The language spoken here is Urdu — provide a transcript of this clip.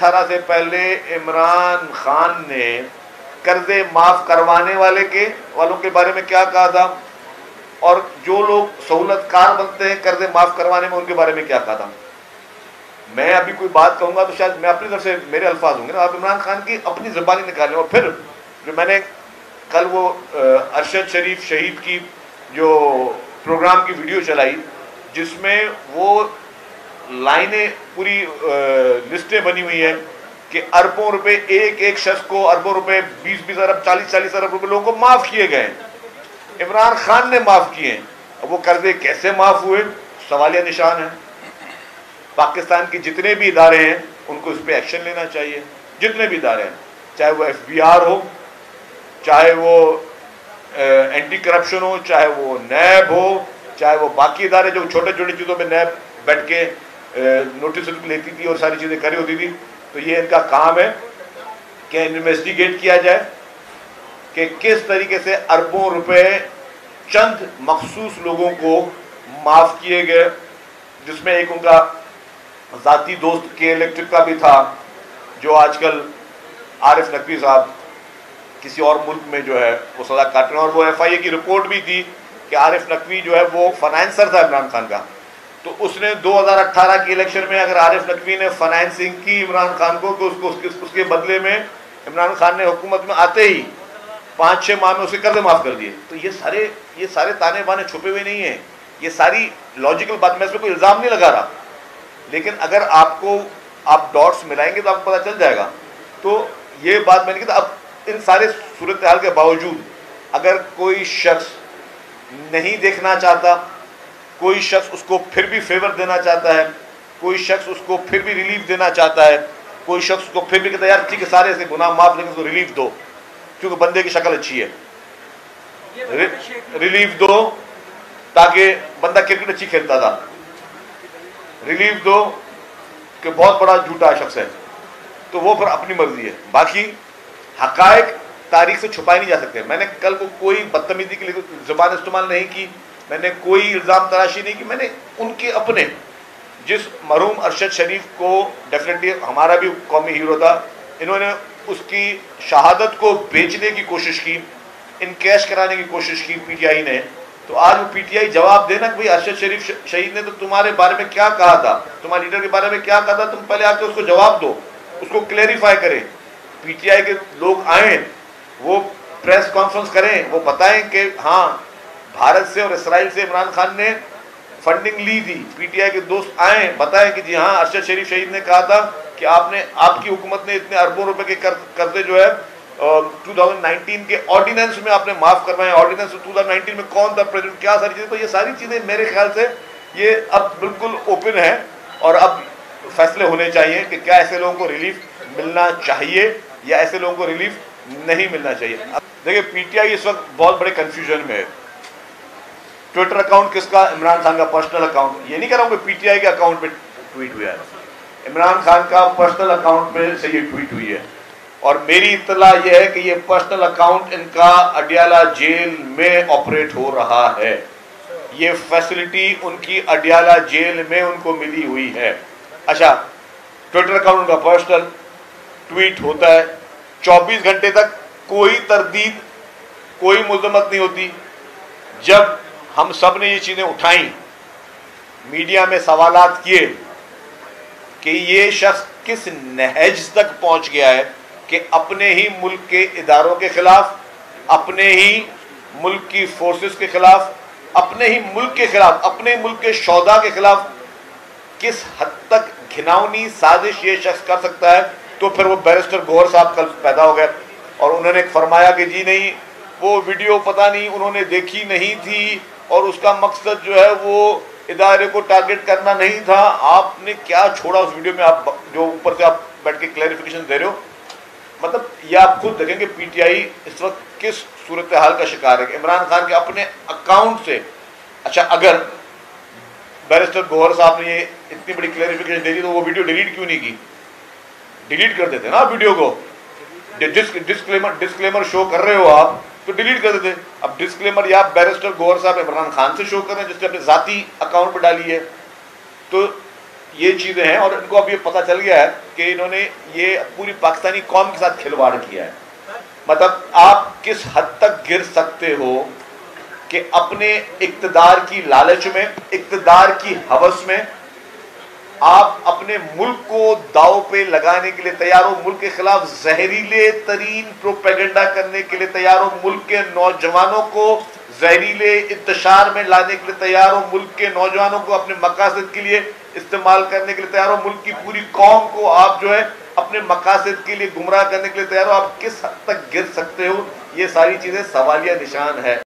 اٹھارہ سے پہلے عمران خان نے قرضے معاف کروانے والے کے والوں کے بارے میں کیا کہا تھا؟ اور جو لوگ سہولت کار بنتے ہیں، قرضے معاف کروانے میں ان کے بارے میں کیا کہا تھا؟ میں ابھی کوئی بات کہوں گا تو شاید میں اپنی طرف سے میرے الفاظ ہوں گے نا۔ آپ عمران خان کی اپنی زبانی نکالیں اور پھر جو میں نے کل وہ ارشد شریف شہید کی جو پروگرام کی ویڈیو چلائی، جس میں وہ لائنیں پوری لسٹیں بنی ہوئی ہیں کہ اربوں روپے ایک ایک شخص کو اربوں روپے بیس بیس ارب، چالیس چالیس ارب روپے لوگوں کو معاف کیے گئے ہیں۔ عمران خان نے معاف کیے ہیں۔ اب وہ قرضے کیسے معاف ہوئے؟ سوالیہ نشان ہے۔ پاکستان کے جتنے بھی ادارے ہیں، ان کو اس پہ ایکشن لینا چاہیے۔ جتنے بھی ادارے ہیں، چاہے وہ ایف بی آر ہو، چاہے وہ اینٹی کرپشن ہو، چاہے وہ نیب ہو، چاہے وہ باقی ادارے جو چھوٹے چھوٹے چیزوں میں نیب بیٹھ کے نوٹس لیتی تھی اور ساری چیزیں کری ہوتی تھی۔ تو یہ ان کا کام ہے کہ انویسٹیگیٹ کیا جائے کہ کس طریقے سے اربوں روپے چند مخصوص لوگوں کو معاف کیے گئے، جس میں ایک ان کا ذاتی دوست کے الیکٹرک کا بھی تھا، جو آج کل عارف نقوی صاحب کسی اور ملک میں جو ہے وہ سزا کاٹ رہے ہیں۔ اور وہ ایف آئی اے کی رپورٹ بھی تھی کہ عارف نقوی جو ہے وہ فنانسر تھا عمران خان کا۔ تو اس نے دو ہزار اٹھارہ کی الیکشن میں اگر عارف نقوی نے فنانسنگ کی، عمران خان کو کہ اس کو، اس کے بدلے میں عمران خان نے حکومت میں آتے ہی پانچ چھ ماہ میں اسے قرضے معاف کر دیے۔ تو یہ سارے یہ سارے تانے بانے چھپے ہوئے نہیں ہیں۔ یہ ساری لاجیکل بات، میں اس میں کوئی الزام نہیں لگا رہا۔ لیکن اگر آپ کو، آپ ڈاٹس ملائیں گے تو آپ کو پتہ چل جائے گا۔ تو یہ بات میں نے کہا، اب ان سارے صورتحال کے باوجود اگر کوئی شخص نہیں دیکھنا چاہتا کوئی شخص اس کو پھر بھی فیور دینا چاہتا ہے کوئی شخص اس کو پھر بھی ریلیف دینا چاہتا ہے کوئی شخص اس کو پھر بھی کہتا ہے یار ٹھیک ہے سارے سے گناہ معاف لیکن اس کو ریلیف دو کیونکہ بندے کی شکل اچھی ہے۔ ریلیف دو تاکہ بندہ کرکٹ اچھی کھیلتا تھا۔ ریلیف دو کہ بہت بڑا جھوٹا شخص ہے۔ تو وہ پھر اپنی مرضی ہے۔ باقی حقائق تاریخ سے چھپائے نہیں جا سکتے۔ میں نے کل کو کوئی بدتمیزی کے لیے زبان استعمال نہیں کی۔ میں نے کوئی الزام تراشی نہیں کی، میں نے ان کے اپنے، جس مرحوم ارشد شریف کو ڈیفینیٹلی ہمارا بھی قومی ہیرو تھا، انہوں نے اس کی شہادت کو بیچنے کی کوشش کی انکیش کرانے کی کوشش کی پی ٹی آئی نے۔ تو آج وہ پی ٹی آئی جواب دینا کہ بھائی ارشد شریف شہید نے تو تمہارے بارے میں کیا کہا تھا؟ تمہارے لیڈر کے بارے میں کیا کہا تھا؟ تم پہلے آ کے اس کو جواب دو، اس کو کلیریفائی کریں۔ پی ٹی آئی کے لوگ آئیں، وہ پریس کانفرنس کریں، وہ بتائیں کہ ہاں بھارت سے اور اسرائیل سے عمران خان نے فنڈنگ لی تھی پی ٹی آئی کے دوست آئیں بتائیں کہ جی ہاں ارشد شریف شہید نے کہا تھا کہ آپ نے، آپ کی حکومت نے اتنے اربوں روپے کے قرضے جو ہے ٹو تھاؤزینڈ نائنٹین کے آرڈیننس میں آپ نے معاف کروائے آرڈیننس ٹو تھاؤزینڈ نائنٹین میں کون تھا پریزیڈنٹ کیا ساری چیزیں؟ تو یہ ساری چیزیں میرے خیال سے یہ اب بالکل اوپن ہے اور اب فیصلے ہونے چاہیے کہ کیا ایسے لوگوں کو ریلیف ملنا چاہیے یا ایسے لوگوں کو ریلیف نہیں ملنا چاہیے۔ دیکھیں پی ٹی آئی اس وقت بہت بڑے کنفیوژن میں ہے۔ ٹویٹر اکاؤنٹ کس کا عمران خان کا پرسنل اکاؤنٹ یہ نہیں کہہ رہا ہوں کہ پی ٹی آئی کے اکاؤنٹ پہ ٹویٹ ہوا ہے عمران خان کا پرسنل اکاؤنٹ پہ سے یہ ٹویٹ ہوئی ہے اور میری اطلاع یہ ہے کہ یہ پرسنل اکاؤنٹ ان کا اڈیالہ جیل میں آپریٹ ہو رہا ہے یہ فیسلٹی ان کی اڈیالہ جیل میں ان کو ملی ہوئی ہے اچھا ٹویٹر اکاؤنٹ کا پرسنل ٹویٹ ہوتا ہے چوبیس گھنٹے تک کوئی تردید کوئی مذمت نہیں ہوتی جب ہم سب نے یہ چیزیں اٹھائیں۔ میڈیا میں سوالات کیے کہ یہ شخص کس نہج تک پہنچ گیا ہے کہ اپنے ہی ملک کے اداروں کے خلاف، اپنے ہی ملک کی فورسز کے خلاف، اپنے ہی ملک کے خلاف، اپنے ملک کے شودا کے خلاف کس حد تک گھناؤنی سازش یہ شخص کر سکتا ہے؟ تو پھر وہ بیرسٹر گوھر صاحب کل پیدا ہو گئے اور انہوں نے فرمایا کہ جی نہیں، وہ ویڈیو پتہ نہیں، انہوں نے دیکھی نہیں تھی۔ اور اس کا مقصد جو ہے وہ ادارے کو ٹارگٹ کرنا نہیں تھا۔ آپ نے کیا چھوڑا اس ویڈیو میں؟ آپ جو اوپر سے آپ بیٹھ کے کلیریفیکیشن دے رہے ہو۔ مطلب یہ آپ خود دیکھیں کہ پی ٹی آئی اس وقت کس صورتحال کا شکار ہے کہ عمران خان کے اپنے اکاؤنٹ سے۔ اچھا اگر بیرسٹر گوہر صاحب نے یہ اتنی بڑی کلیریفیکیشن دے دی تو وہ ویڈیو ڈیلیٹ کیوں نہیں کی؟ ڈیلیٹ کر دیتے نا ویڈیو کو۔ ڈسکلیمر ڈسکلیمر شو کر رہے ہو آپ۔ تو ڈیلیٹ کر دیتے۔ اب ڈسکلیمر یا بیرسٹر گوہر صاحب عمران خان سے شو کر رہے ہیں، جس نے اپنے ذاتی اکاؤنٹ پہ ڈالی ہے۔ تو یہ چیزیں ہیں اور ان کو اب یہ پتہ چل گیا ہے کہ انہوں نے یہ پوری پاکستانی قوم کے ساتھ کھلواڑ کیا ہے۔ مطلب آپ کس حد تک گر سکتے ہو کہ اپنے اقتدار کی لالچ میں، اقتدار کی حوث میں آپ اپنے ملک کو داؤ پہ لگانے کے لیے تیار ہو، ملک کے خلاف زہریلے ترین پروپیگنڈا کرنے کے لیے تیار ہو، ملک کے نوجوانوں کو زہریلے انتشار میں لانے کے لیے تیار ہو، ملک کے نوجوانوں کو اپنے مقاصد کے لیے استعمال کرنے کے لیے تیار ہو، ملک کی پوری قوم کو آپ جو ہے اپنے مقاصد کے لیے گمراہ کرنے کے لیے تیار ہو۔ آپ کس حد تک گر سکتے ہو؟ یہ ساری چیزیں سوالیہ نشان ہے۔